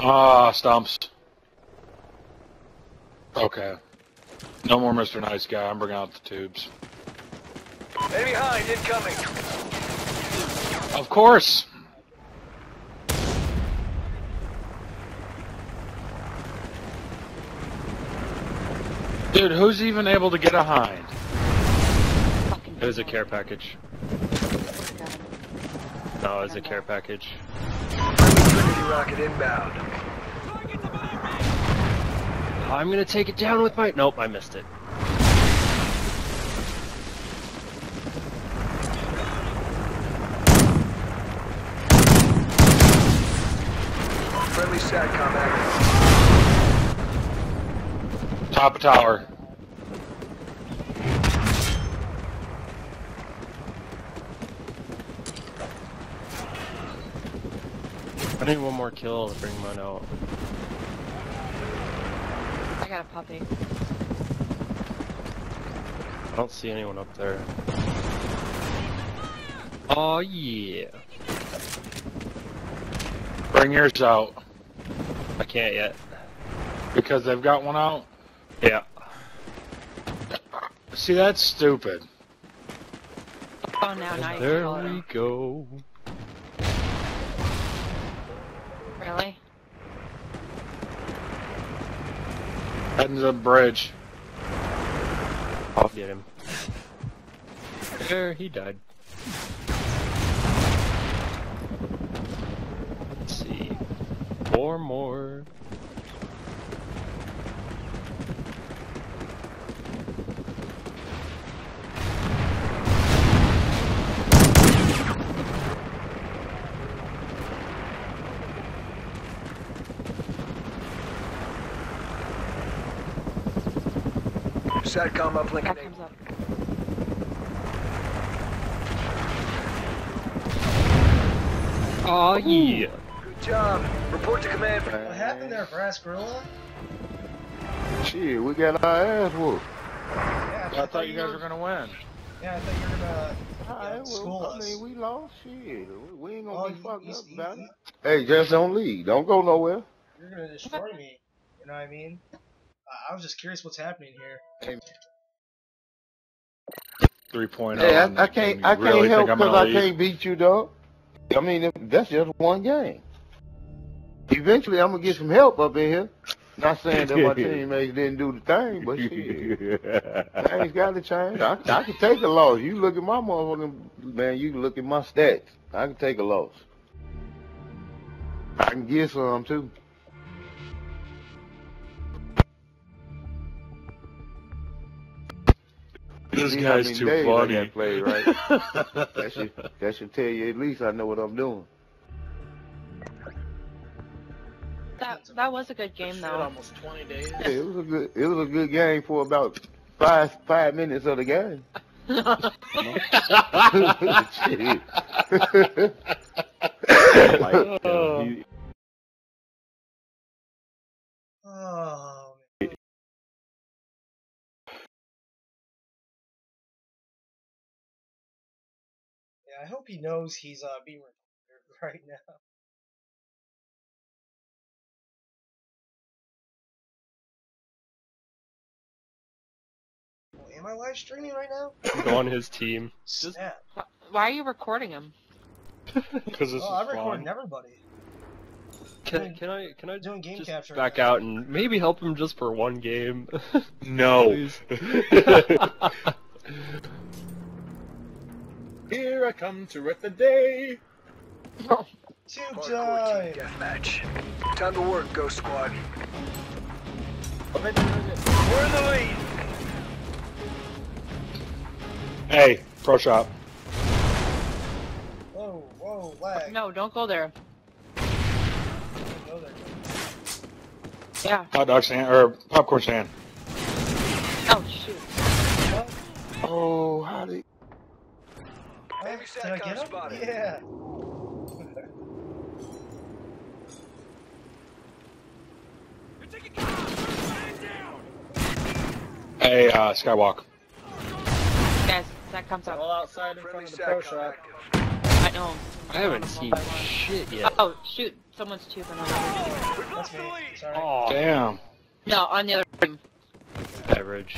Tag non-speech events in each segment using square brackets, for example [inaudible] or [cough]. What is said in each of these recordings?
Ah, stumps. Okay. No more Mr. Nice Guy. I'm bringing out the tubes. Enemy behind, incoming. Of course. Dude, who's even able to get a hind? It was a care package. No, it was a care package. Trinity rocket inbound. I'm gonna take it down with my. Nope, I missed it. Friendly SATCOM active. Top of tower. I need one more kill to bring mine out. I got a puppy. I don't see anyone up there. Oh yeah. Bring yours out. I can't yet. Because they've got one out. Yeah. See, that's stupid. Oh, now, now you There we go. Really? Heading to the bridge. I'll get him. There, he died. Let's see. Four more. SATCOM uplink That enabled. comes up. Oh yeah. Good job. Report to command. What happened there, Brass Gorilla? Shit, we got our ass whooped. Yeah, I thought you guys were gonna win. Yeah, I thought you were gonna Alright, yeah, school well, I us. mean, we lost shit. We ain't gonna Oh, be fucked up you- about you- it. Hey, just don't leave. Don't go nowhere. You're gonna destroy me. You know what I mean? I, I was just curious what's happening here. 3.0. Hey, and I, I can't, you I can't help because I can't beat you, dog. I mean, that's just one game. Eventually, I'm gonna get some help up in here. Not saying that my [laughs] teammates didn't do the thing, but shit, [laughs] things got to change. I, I can take a loss. You look at my motherfucking man. You look at my stats. I can take a loss. I can get some too. This See guy's too days I funny. got played, right? [laughs] That should that should tell you at least I know what I'm doing. That that was a good game though. almost 20 days. Yeah, it was a good it was a good game for about five five minutes of the game. [laughs] [laughs] Like, uh, he- Oh, Yeah, I hope he knows he's uh, being recorded [laughs] right now. Well, Am I live streaming right now? go on his team. [laughs] Snap. Why are you recording him? [laughs] Because this Oh, I'm is recording everybody. Can, can I can I Doing game just capture. back out and maybe help him just for one game? No. Please. Here I come to rip the day. [laughs] Tube Hardcore team time. Time to work, Ghost Squad. We're in the lead. Hey, pro shop. Whoa, whoa, lag. No, don't go there. Don't go there. Yeah. Hot dog stand or popcorn stand. Oh shoot. Oh, how did Enemy Did I get him? spotted. Yeah. [laughs] Hey, uh, Skywalk. Guys, that comes up. All outside Friendly SATCOM active. I I know. I haven't One seen shit yet. Oh shoot! Someone's tubing on the other. That's me. Sorry. Oh, Damn. No, on the other team. average.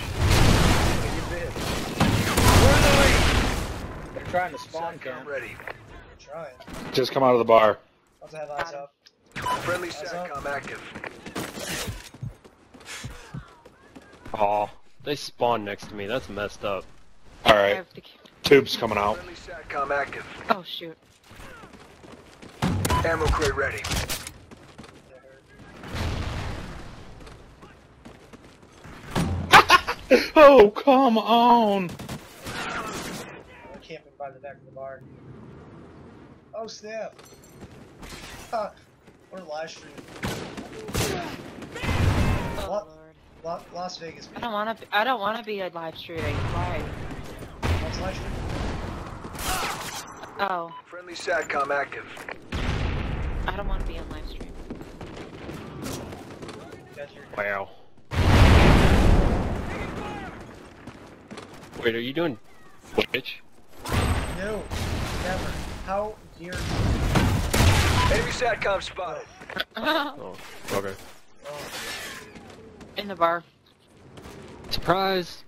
They're trying to spawn SATCOM camp. ready. Trying. Just come out of the bar. How's the headlights up? Friendly Eyes up. SATCOM active. Oh, they spawned next to me. That's messed up. All I right. have to. Tube's coming out. Friendly SATCOM active. Oh shoot! Ammo crate ready. [laughs] Oh, come on. We're camping by the back of the bar. Oh snap! Ha! We're live stream. Oh What? lord! La- Las Vegas. I don't want to. I don't want to be a live streaming. Why? What's live stream? Oh, Friendly SATCOM active. I don't want to be on live stream. Wow. Wait, are you doing Twitch? No, never. How dare you? Enemy SATCOM spotted. [laughs] Oh, okay. Oh, In the bar. Surprise!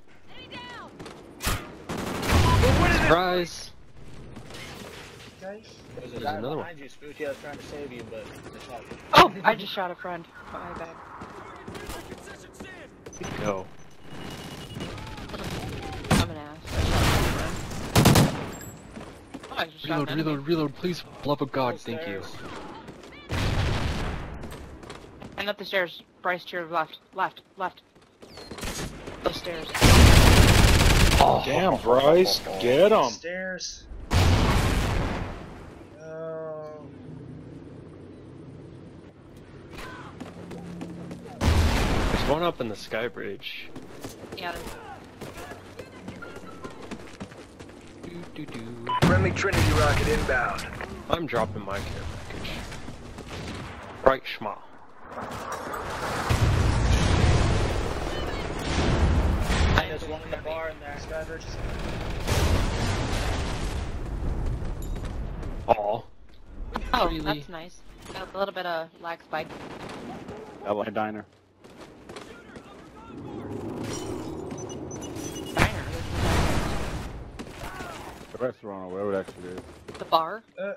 Surprise! guys. There's There's another behind you, Spooky. I was trying to save you, but they shot you. Oh, I just shot a friend. My bad. Go. I'm an ass. I shot a friend. Oh, I just shot Reload, enemy. reload, reload, please. for Love of God, thank you. And up the stairs. Bryce to your left. Left. Left. Those stairs. Oh, Damn, Bryce. Get him. Stairs. No. There's one up in the sky bridge. Yeah. Do, do, do. Friendly Trinity rocket inbound. I'm dropping my care package. Right, schma. There's one in the bar in there. Skybridge is Aw. Oh, oh, Really? that's nice. A little bit of lag spike. LA Diner. Diner. Restaurant or wherever that shit is. The bar. Uh,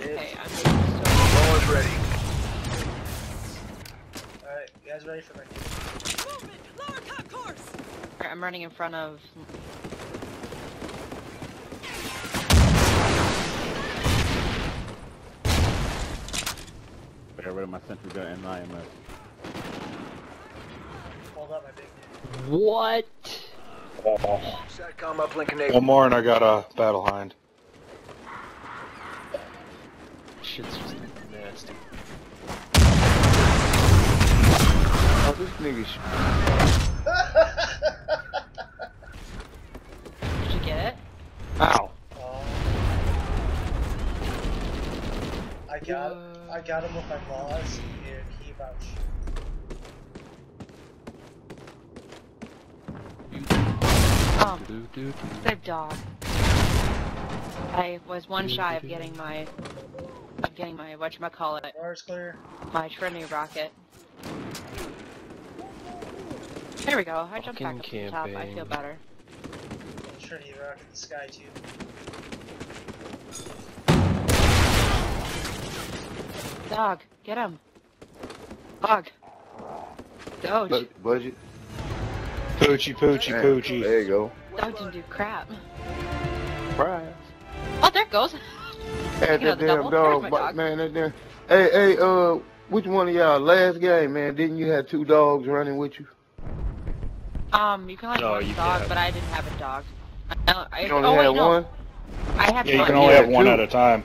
Okay, I'm so Ballers ready. alright, you guys ready for me? Alright, I'm running in front of. Get rid of my sentry gun and IMS. Hold up, my big dude. What? Oh. SATCOM uplink One more and I got a battle hind. Shit's just nasty. Oh, this nigga. sh- Did you get it? Ow. Oh. I got I got him with my claws. Here, key vouch. Um, Do, do, do. good dog. I was one shy of getting my. of getting my whatchamacallit, Bar's clear. my Trinity rocket. There we go. I jumped back up to the top. I feel better. Trinity rocket in the sky too. Dog, get him. Dog. Doge. Budget. Poochie, poochie, poochie. There you go. Dog didn't do crap. Prize. Oh, there it goes. Had You that the damn double. There's dog, my but dog. man, that damn. Hey, hey, uh, which one of y'all last game, man? Didn't you have two dogs running with you? Um, you can have No, one you dog, can't. but I didn't have a dog. I, I, You only oh, wait, had no. one. I had Yeah, you can only Yeah, have one two. at a time.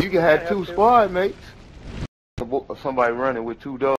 You can have two squad mates. Somebody running with two dogs.